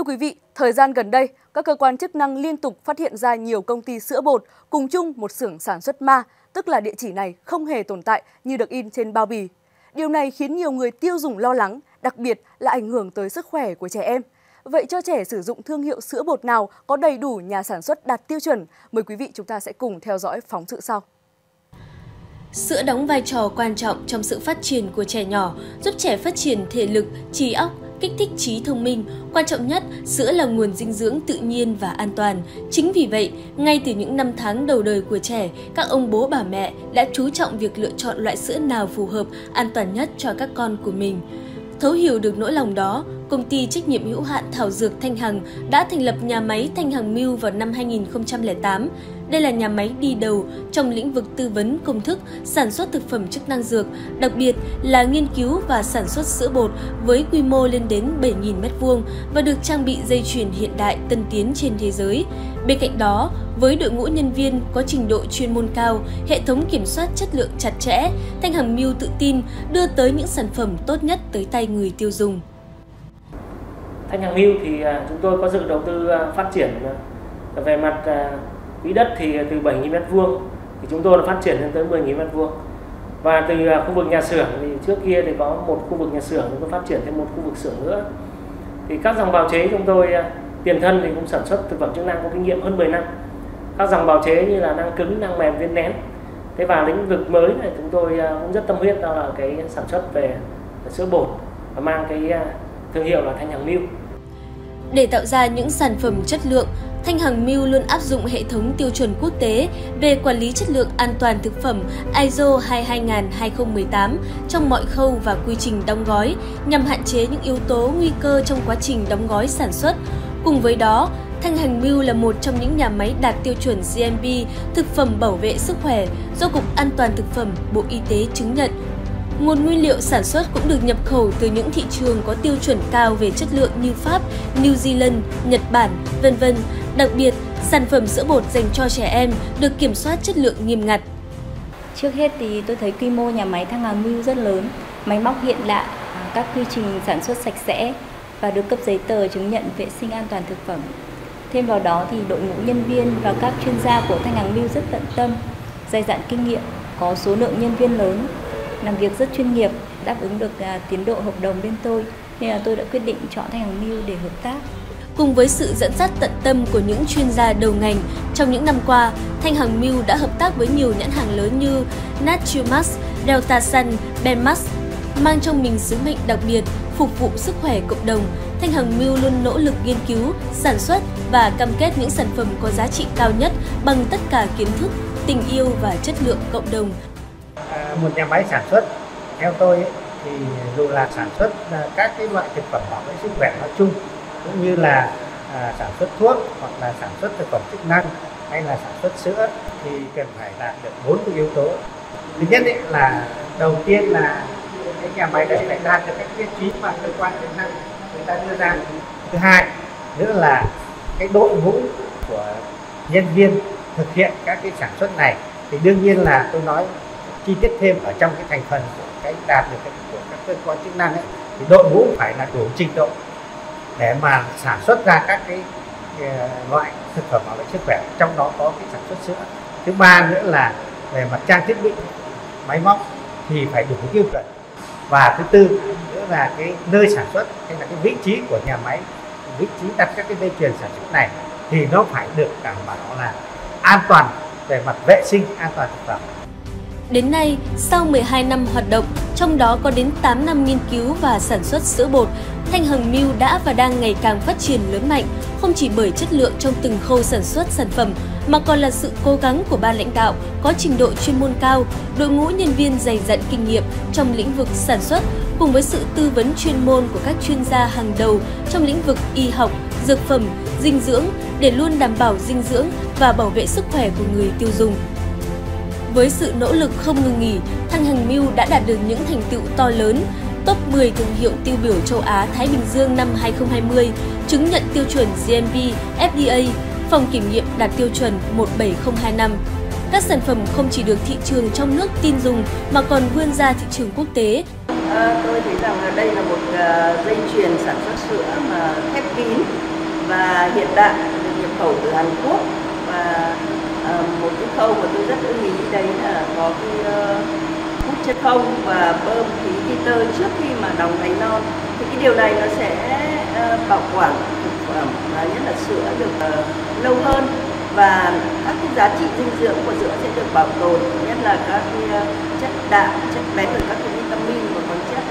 Thưa quý vị, thời gian gần đây, các cơ quan chức năng liên tục phát hiện ra nhiều công ty sữa bột cùng chung một xưởng sản xuất ma, tức là địa chỉ này không hề tồn tại như được in trên bao bì. Điều này khiến nhiều người tiêu dùng lo lắng, đặc biệt là ảnh hưởng tới sức khỏe của trẻ em. Vậy cho trẻ sử dụng thương hiệu sữa bột nào có đầy đủ nhà sản xuất đạt tiêu chuẩn? Mời quý vị chúng ta sẽ cùng theo dõi phóng sự sau. Sữa đóng vai trò quan trọng trong sự phát triển của trẻ nhỏ, giúp trẻ phát triển thể lực, trí óc, kích thích trí thông minh. Quan trọng nhất, sữa là nguồn dinh dưỡng tự nhiên và an toàn. Chính vì vậy, ngay từ những năm tháng đầu đời của trẻ, các ông bố bà mẹ đã chú trọng việc lựa chọn loại sữa nào phù hợp, an toàn nhất cho các con của mình. Thấu hiểu được nỗi lòng đó, công ty trách nhiệm hữu hạn Thảo Dược Thanh Hằng đã thành lập nhà máy Thanh Hằng Mill vào năm 2008. Đây là nhà máy đi đầu trong lĩnh vực tư vấn công thức, sản xuất thực phẩm chức năng dược, đặc biệt là nghiên cứu và sản xuất sữa bột với quy mô lên đến 7.000 m2 và được trang bị dây chuyền hiện đại tân tiến trên thế giới. Bên cạnh đó, với đội ngũ nhân viên có trình độ chuyên môn cao, hệ thống kiểm soát chất lượng chặt chẽ, Thanh Hằng Mill tự tin đưa tới những sản phẩm tốt nhất tới tay người tiêu dùng. Thanh Hằng hưu thì à, chúng tôi có dự đầu tư à, phát triển à, về mặt quỹ đất thì từ 7.000 m2 thì chúng tôi đã phát triển lên tới 10.000 m2 và từ khu vực nhà xưởng thì trước kia thì có một khu vực nhà xưởng, chúng tôi phát triển thêm một khu vực xưởng nữa. Thì các dòng bào chế chúng tôi tiền thân thì cũng sản xuất thực phẩm chức năng có kinh nghiệm hơn 10 năm. Các dòng bào chế như là năng cứng, năng mềm, viên nén. Thế và lĩnh vực mới này chúng tôi cũng rất tâm huyết, đó là cái sản xuất về sữa bột và mang cái thương hiệu là thanh hằng mill để tạo ra những sản phẩm chất lượng, Thanh Hằng Miu luôn áp dụng hệ thống tiêu chuẩn quốc tế về quản lý chất lượng an toàn thực phẩm ISO 22000-2018 trong mọi khâu và quy trình đóng gói nhằm hạn chế những yếu tố nguy cơ trong quá trình đóng gói sản xuất. Cùng với đó, Thanh Hằng Mill là một trong những nhà máy đạt tiêu chuẩn GMP thực phẩm bảo vệ sức khỏe do Cục An toàn Thực phẩm Bộ Y tế chứng nhận Nguồn nguyên liệu sản xuất cũng được nhập khẩu từ những thị trường có tiêu chuẩn cao về chất lượng như Pháp, New Zealand, Nhật Bản, vân vân. Đặc biệt, sản phẩm sữa bột dành cho trẻ em được kiểm soát chất lượng nghiêm ngặt. Trước hết thì tôi thấy quy mô nhà máy Thăng Hà Mưu rất lớn, máy móc hiện đại, các quy trình sản xuất sạch sẽ và được cấp giấy tờ chứng nhận vệ sinh an toàn thực phẩm. Thêm vào đó thì đội ngũ nhân viên và các chuyên gia của Thanh Hàng Mưu rất tận tâm, dày dặn kinh nghiệm, có số lượng nhân viên lớn làm việc rất chuyên nghiệp, đáp ứng được à, tiến độ hợp đồng bên tôi nên là tôi đã quyết định chọn Thanh Hằng Miu để hợp tác. Cùng với sự dẫn dắt tận tâm của những chuyên gia đầu ngành, trong những năm qua, Thanh Hằng Miu đã hợp tác với nhiều nhãn hàng lớn như Naturemas, Delta Sun, Benmax, mang trong mình sứ mệnh đặc biệt phục vụ sức khỏe cộng đồng. Thanh Hằng Miu luôn nỗ lực nghiên cứu, sản xuất và cam kết những sản phẩm có giá trị cao nhất bằng tất cả kiến thức, tình yêu và chất lượng cộng đồng một nhà máy sản xuất. Theo tôi ấy, thì dù là sản xuất à, các cái loại thực phẩm bảo vệ sức khỏe nói chung cũng như là à, sản xuất thuốc hoặc là sản xuất thực phẩm chức năng hay là sản xuất sữa thì cần phải đạt được bốn cái yếu tố. Thứ nhất ấy là đầu tiên là cái nhà máy đấy phải đạt được các tiêu chí mà cơ quan chức năng người ta đưa ra. Thứ hai nữa là cái đội ngũ của nhân viên thực hiện các cái sản xuất này. Thì đương nhiên là tôi nói chi tiết thêm ở trong cái thành phần của cái đạt được cái của các cơ quan chức năng ấy, thì đội ngũ phải là đủ trình độ để mà sản xuất ra các cái, cái loại thực phẩm bảo vệ sức khỏe trong đó có cái sản xuất sữa. Thứ ba nữa là về mặt trang thiết bị máy móc thì phải đủ tiêu chuẩn. Và thứ tư nữa là cái nơi sản xuất hay là cái vị trí của nhà máy vị trí đặt các cái dây chuyền sản xuất này thì nó phải được đảm bảo là an toàn về mặt vệ sinh an toàn thực phẩm. Đến nay, sau 12 năm hoạt động, trong đó có đến 8 năm nghiên cứu và sản xuất sữa bột, Thanh Hằng Milk đã và đang ngày càng phát triển lớn mạnh, không chỉ bởi chất lượng trong từng khâu sản xuất sản phẩm, mà còn là sự cố gắng của ban lãnh đạo có trình độ chuyên môn cao, đội ngũ nhân viên dày dặn kinh nghiệm trong lĩnh vực sản xuất, cùng với sự tư vấn chuyên môn của các chuyên gia hàng đầu trong lĩnh vực y học, dược phẩm, dinh dưỡng để luôn đảm bảo dinh dưỡng và bảo vệ sức khỏe của người tiêu dùng. Với sự nỗ lực không ngừng nghỉ, Thăng Hằng miu đã đạt được những thành tựu to lớn, top 10 thương hiệu tiêu biểu châu Á Thái Bình Dương năm 2020, chứng nhận tiêu chuẩn GMP, FDA, phòng kiểm nghiệm đạt tiêu chuẩn 17025. Các sản phẩm không chỉ được thị trường trong nước tin dùng mà còn vươn ra thị trường quốc tế. À, tôi thấy rằng đây là một uh, dây chuyền sản xuất sữa mà khép kín và hiện đại được nhập khẩu từ Hàn Quốc và Ờ, một cái khâu mà tôi rất ưng ý đấy là có cái uh, hút chất không và bơm khí tơ trước khi mà đóng bánh non. Thì cái điều này nó sẽ uh, bảo quản thực phẩm và nhất là sữa được uh, lâu hơn. Và các cái giá trị dinh dưỡng của sữa sẽ được bảo tồn nhất là các cái chất đạm chất béo từ các cái vitamin và khoáng chất.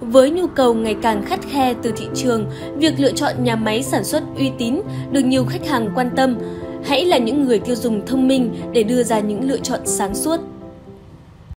Với nhu cầu ngày càng khắt khe từ thị trường, việc lựa chọn nhà máy sản xuất uy tín được nhiều khách hàng quan tâm. Hãy là những người tiêu dùng thông minh để đưa ra những lựa chọn sáng suốt.